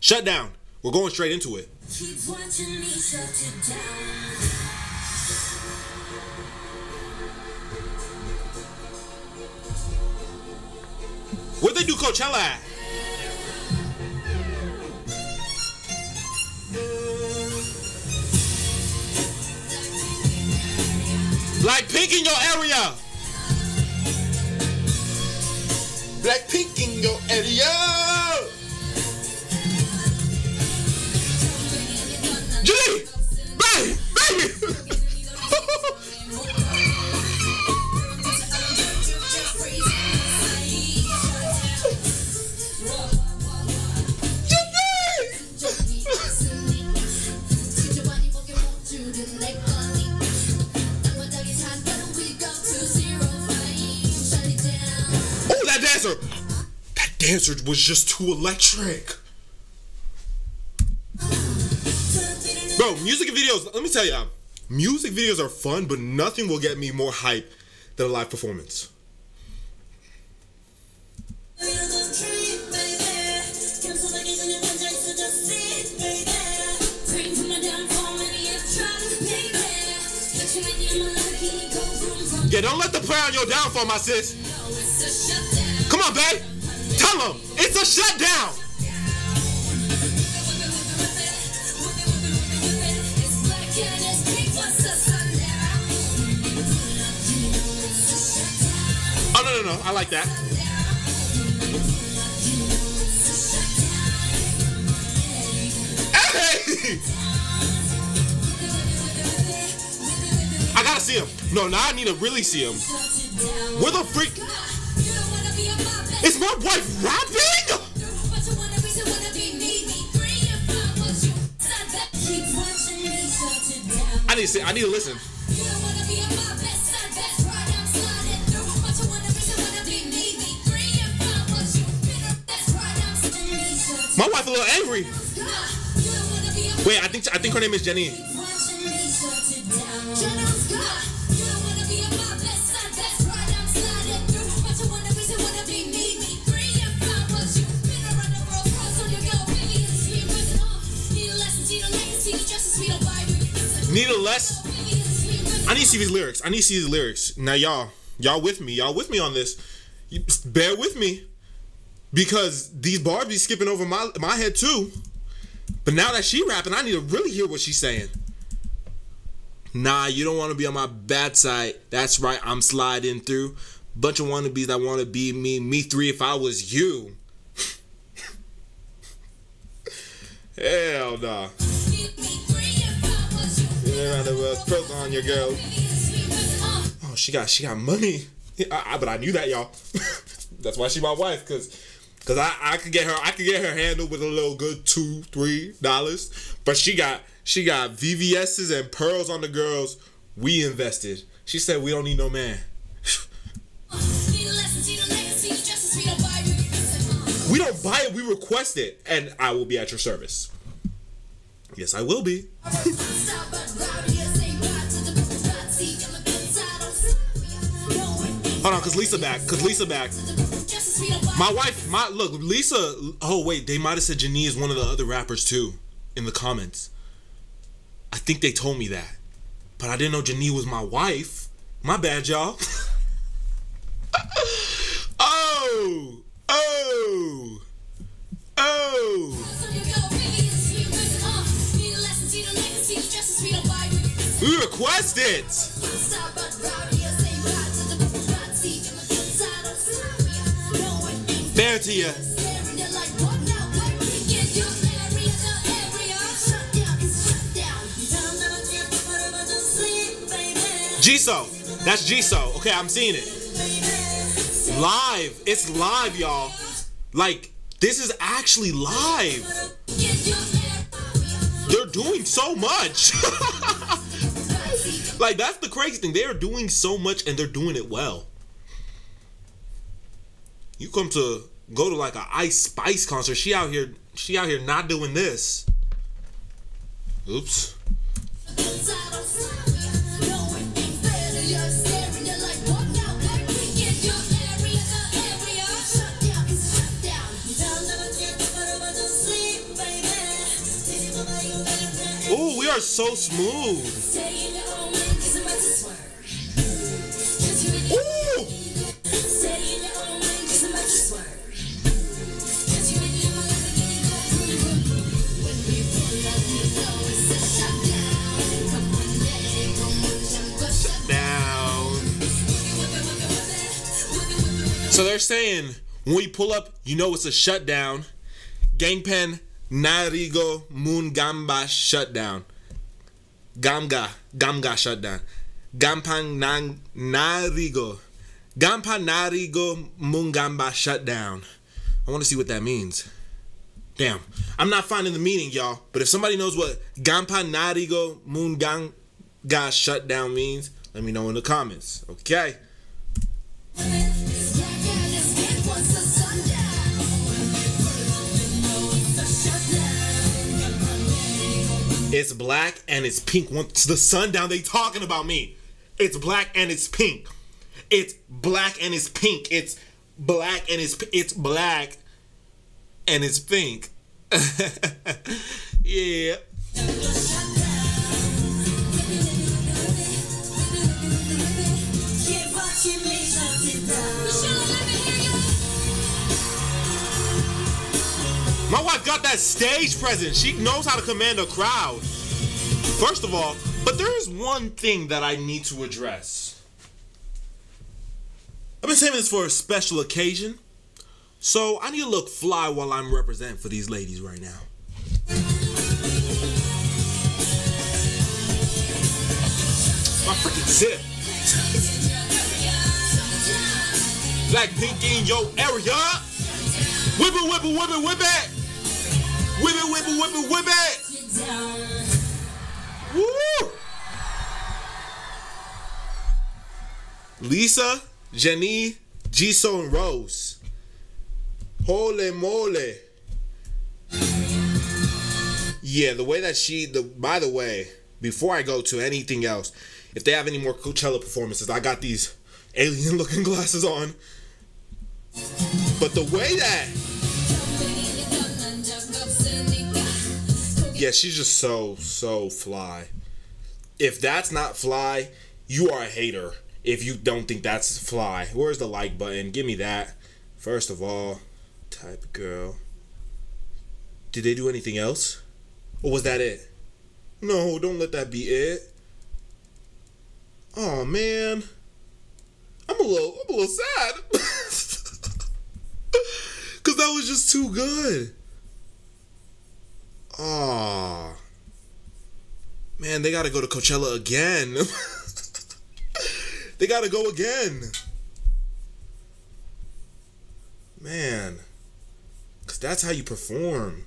Shut down. We're going straight into it. Keep watching me shut it down. Where'd they do Coachella at? Like pink in your area. Blackpink in your area. Dancer! That dancer was just too electric. Bro, music videos, let me tell you, music videos are fun, but nothing will get me more hype than a live performance. Yeah, don't let the play on your downfall, my sis. Come on, babe. Tell them it's a shutdown. Oh, no, no, no. I like that. Hey! I gotta see him. No, now I need to really see him. Where the freak? Is my wife rapping? I need to see. I need to listen. My wife a little angry. Wait, I think I think her name is Jennie. Need a less. I need to see these lyrics. I need to see these lyrics. Now, y'all, y'all with me? Y'all with me on this? You, bear with me, because these bars be skipping over my my head too. But now that she rapping, I need to really hear what she's saying. Nah, you don't want to be on my bad side. That's right, I'm sliding through. Bunch of wannabes that want to be me. Me three if I was you. Hell nah. Around uh, the world, broke on your girl. Oh, she got she got money. I, I, but I knew that, y'all. That's why she my wife, cause cause I, I could get her I could get her handled with a little good two three dollars. But she got she got VVS's and pearls on the girls. We invested. She said we don't need no man. We don't buy it. We request it, and I will be at your service. Yes, I will be. Hold on, cause Lisa back. Cause Lisa back. My wife, my look, Lisa. Oh wait, they might have said Janine is one of the other rappers too, in the comments. I think they told me that, but I didn't know Janine was my wife. My bad, y'all. oh, oh, oh. We request it. Fair to you. Jisoo. That's Jisoo. Okay, I'm seeing it. Live. It's live, y'all. Like, this is actually live. They're doing so much. like, that's the crazy thing. They are doing so much and they're doing it well. You come to go to like a Ice Spice concert. She out here, she out here not doing this. Oops. Ooh, we are so smooth. So they're saying when we pull up, you know it's a shutdown. Gangpen Narigo Mungamba shutdown. Gamga Gamga shutdown. Gampan Nang Narigo. Gampan Narigo Mungamba shutdown. I want to see what that means. Damn, I'm not finding the meaning, y'all. But if somebody knows what Gampan Narigo Munganga shutdown means, let me know in the comments. Okay. Mm. It's black and it's pink. Once the sundown, they talking about me. It's black and it's pink. It's black and it's pink. It's black and it's it's black and it's pink. yeah. My wife got that stage presence. She knows how to command a crowd. First of all, but there is one thing that I need to address. I've been saving this for a special occasion. So I need to look fly while I'm representing for these ladies right now. My freaking zip. Blackpink in your area. Whip it, whip it, whip it, whip it. Whip it, whip it, whip it, whip it. Woo! Lisa, Jennie, Jisoo, and Rose. Holy moly. Yeah, the way that she the by the way, before I go to anything else, if they have any more Coachella performances, I got these alien looking glasses on. But the way that Yeah, she's just so so fly. If that's not fly, you are a hater. If you don't think that's fly, where's the like button? Give me that. First of all, type girl. Did they do anything else? Or was that it? No, don't let that be it. Oh man. I'm a little I'm a little sad. Cause that was just too good. Aw. Man, they gotta go to Coachella again. they gotta go again. Man. Cause that's how you perform.